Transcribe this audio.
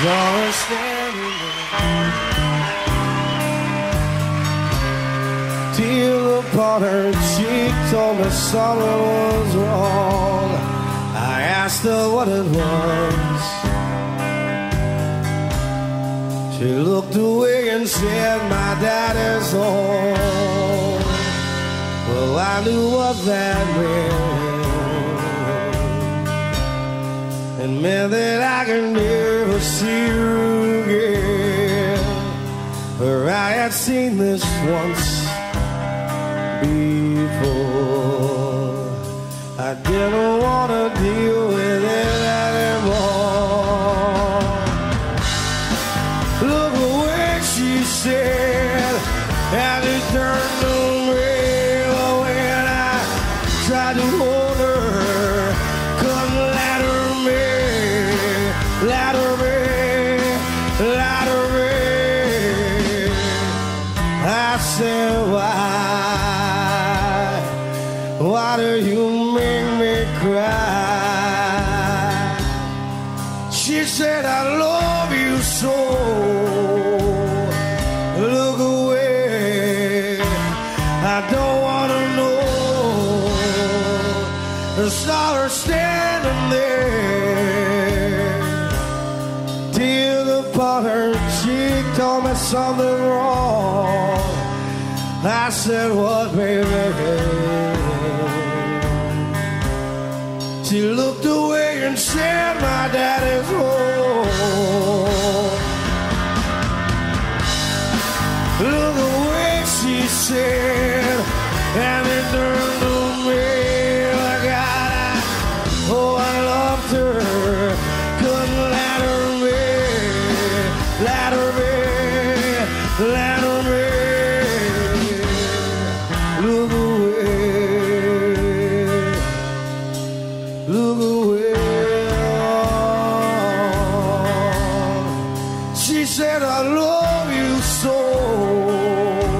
Her standing there. Tear upon her cheek told me something was wrong. I asked her what it was. She looked away and said, My daddy's home. Well, I knew what that meant. It meant that I could never see you again. For I had seen this once before. I didn't want to deal with it anymore. Look away, she said, Do you make me cry? She said, I love you so. Look away. I don't want to know. Saw her standing there. Tears upon her cheek told me something wrong. I said, What, baby? And said, My daddy's home. Look away, she said, and it turned to me like I, oh, I loved her, couldn't let her be, let her be, let her be. Look She said, I love you so.